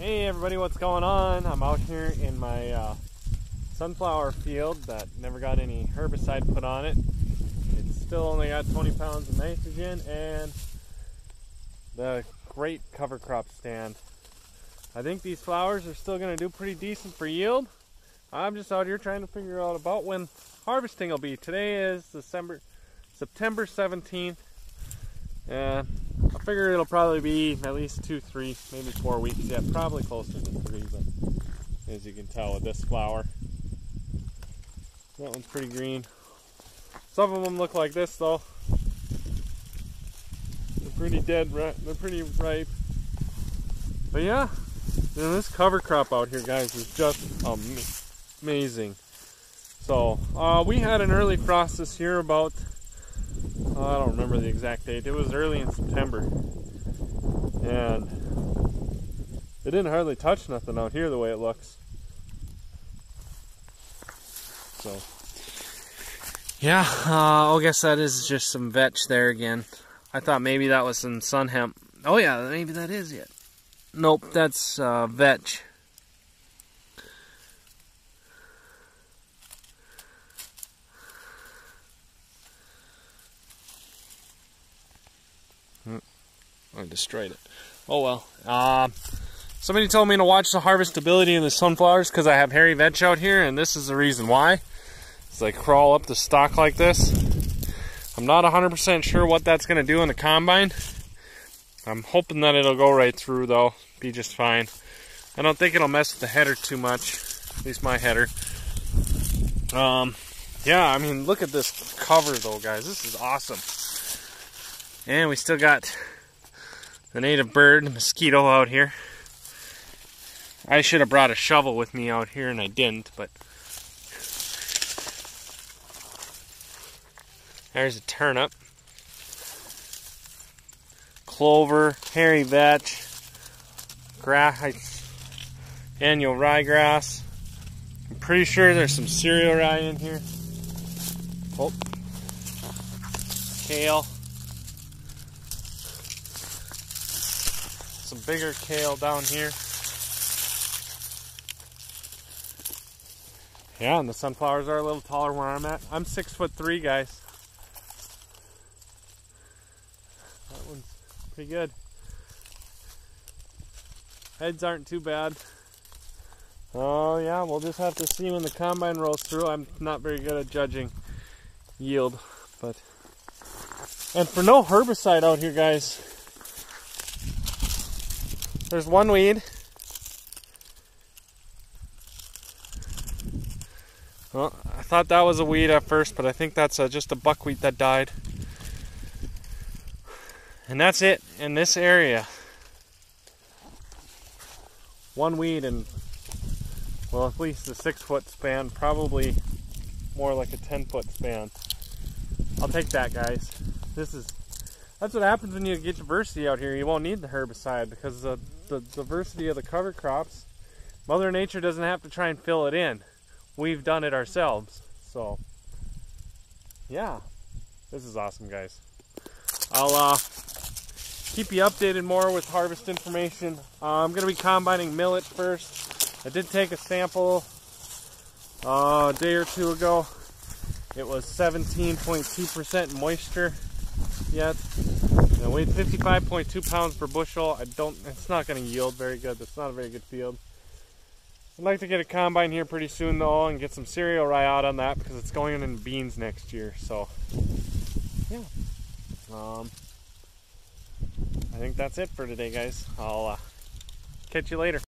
Hey everybody, what's going on? I'm out here in my uh, sunflower field that never got any herbicide put on it. It's still only got 20 pounds of nitrogen and the great cover crop stand. I think these flowers are still going to do pretty decent for yield. I'm just out here trying to figure out about when harvesting will be. Today is December, September 17th. And I figure it'll probably be at least two, three, maybe four weeks Yeah, Probably closer to three, but as you can tell with this flower. That one's pretty green. Some of them look like this though. They're pretty dead, they're pretty ripe. But yeah, this cover crop out here, guys, is just amazing. So, uh, we had an early frost this year about oh, I don't remember the exact date. It was early in September. And it didn't hardly touch nothing out here the way it looks. So. Yeah, uh, I guess that is just some vetch there again. I thought maybe that was some sun hemp. Oh yeah, maybe that is it. Nope, that's uh, vetch. I destroyed it. Oh well. Uh, somebody told me to watch the harvestability of the sunflowers because I have hairy vetch out here, and this is the reason why. As I crawl up the stalk like this. I'm not 100% sure what that's going to do in the combine. I'm hoping that it'll go right through though, be just fine. I don't think it'll mess with the header too much, at least my header. Um, yeah, I mean, look at this cover though, guys. This is awesome. And we still got the native bird, mosquito out here. I should have brought a shovel with me out here and I didn't, but there's a turnip. Clover, hairy vetch, grass, annual ryegrass. I'm pretty sure there's some cereal rye in here. Oh, kale. Some bigger kale down here. Yeah, and the sunflowers are a little taller where I'm at. I'm six foot three, guys. That one's pretty good. Heads aren't too bad. Oh yeah, we'll just have to see when the combine rolls through. I'm not very good at judging yield, but and for no herbicide out here, guys, there's one weed. Well, I thought that was a weed at first, but I think that's a, just a buckwheat that died. And that's it in this area. One weed and, well, at least a six foot span, probably more like a 10 foot span. I'll take that, guys. This is, that's what happens when you get diversity out here. You won't need the herbicide because the the diversity of the cover crops, Mother Nature doesn't have to try and fill it in. We've done it ourselves. So, yeah, this is awesome, guys. I'll uh, keep you updated more with harvest information. Uh, I'm going to be combining millet first. I did take a sample uh, a day or two ago. It was 17.2% moisture yet. It weighed 55.2 pounds per bushel. I don't, it's not going to yield very good. That's not a very good field. I'd like to get a combine here pretty soon though and get some cereal rye out on that because it's going in beans next year. So, yeah. Um, I think that's it for today, guys. I'll uh, catch you later.